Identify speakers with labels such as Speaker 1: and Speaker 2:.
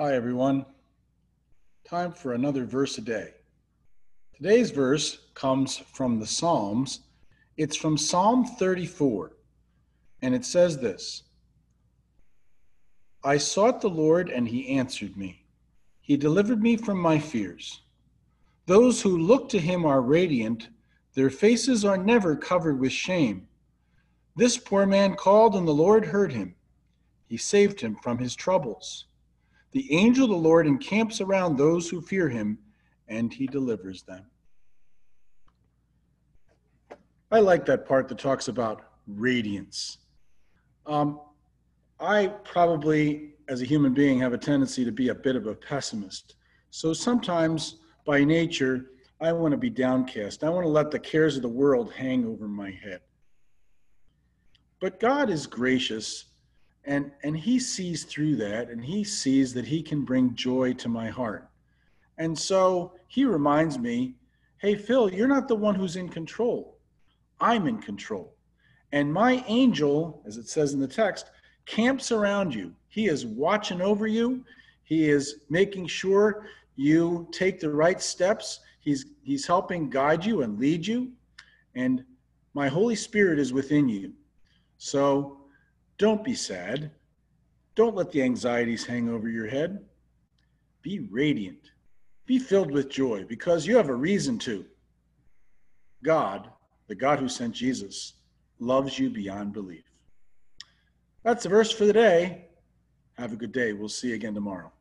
Speaker 1: Hi, everyone. Time for another verse a day. Today's verse comes from the Psalms. It's from Psalm 34, and it says this I sought the Lord, and he answered me. He delivered me from my fears. Those who look to him are radiant, their faces are never covered with shame. This poor man called, and the Lord heard him. He saved him from his troubles. The angel of the Lord encamps around those who fear him, and he delivers them. I like that part that talks about radiance. Um, I probably, as a human being, have a tendency to be a bit of a pessimist. So sometimes, by nature, I want to be downcast. I want to let the cares of the world hang over my head. But God is gracious and and he sees through that and he sees that he can bring joy to my heart. And so he reminds me hey phil you're not the one who's in control. I'm in control. And my angel as it says in the text camps around you. He is watching over you. He is making sure you take the right steps. He's he's helping guide you and lead you. And my holy spirit is within you. So don't be sad. Don't let the anxieties hang over your head. Be radiant. Be filled with joy because you have a reason to. God, the God who sent Jesus, loves you beyond belief. That's the verse for the day. Have a good day. We'll see you again tomorrow.